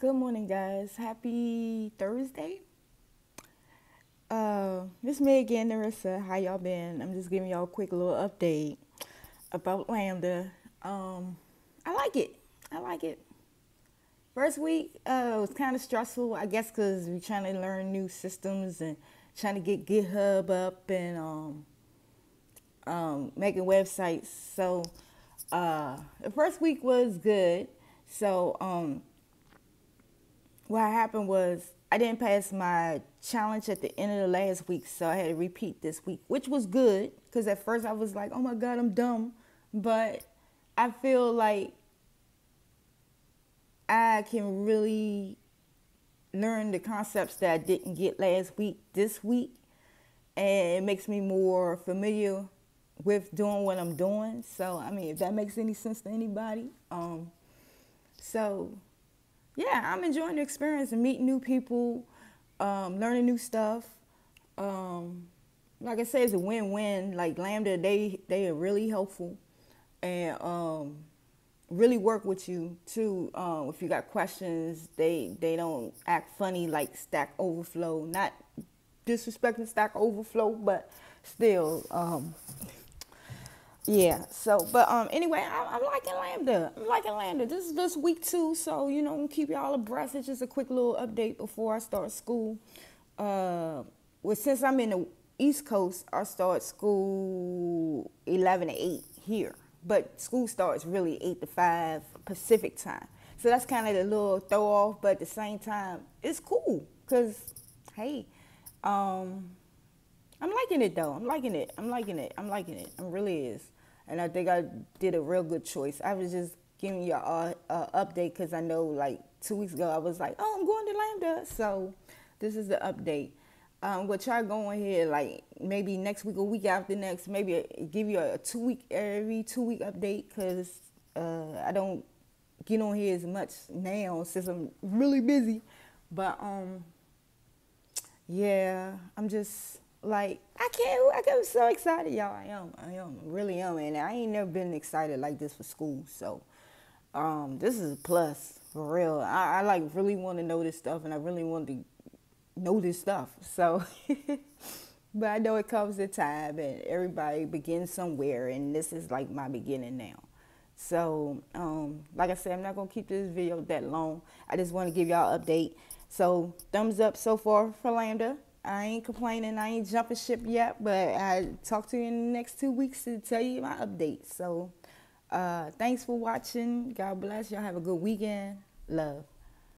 Good morning, guys. Happy Thursday. Uh, it's me again, Narissa. How y'all been? I'm just giving y'all a quick little update about Lambda. Um, I like it. I like it. First week uh, was kind of stressful, I guess, because we're trying to learn new systems and trying to get GitHub up and um, um, making websites. So uh, the first week was good. So um, what happened was I didn't pass my challenge at the end of the last week, so I had to repeat this week, which was good because at first I was like, "Oh my God, I'm dumb," but I feel like I can really learn the concepts that I didn't get last week this week, and it makes me more familiar with doing what I'm doing. So I mean, if that makes any sense to anybody, um, so yeah, I'm enjoying the experience and meeting new people, um, learning new stuff. Um, like I said, it's a win-win. Like Lambda, they they are really helpful, and um, really work with you too. Um, if you got questions, they they don't act funny like Stack Overflow. Not disrespecting Stack Overflow, but still, um, yeah. So, but um, anyway, I, am liking Lambda. I'm liking Lambda. This is this week two, so you know, keep y'all abreast. It's just a quick little update before I start school. Uh, well, since I'm in the East Coast, I start school 11 to 8 here, but school starts really 8 to 5 Pacific time. So that's kind of the little throw off, but at the same time, it's cool because, hey, um, I'm liking it though. I'm liking it. I'm liking it. I'm liking it. I'm really is and I think I did a real good choice. I was just giving you a, a update because I know like two weeks ago I was like, oh, I'm going to Lambda, so this is the update. Um, we'll try going here like maybe next week or week after next, maybe give you a, a two week every two week update because uh, I don't get on here as much now since I'm really busy. But um, yeah, I'm just like I can't. I get so excited, y'all. I am. I am. Really am. And I ain't never been excited like this for school. So, um, this is a plus for real. I, I like really want to know this stuff, and I really want to know this stuff. So, but I know it comes a time, and everybody begins somewhere, and this is like my beginning now. So, um, like I said, I'm not gonna keep this video that long. I just want to give y'all update. So, thumbs up so far for Lambda. I ain't complaining. I ain't jumping ship yet, but I talk to you in the next two weeks to tell you my updates. So, uh, thanks for watching. God bless. Y'all have a good weekend. Love.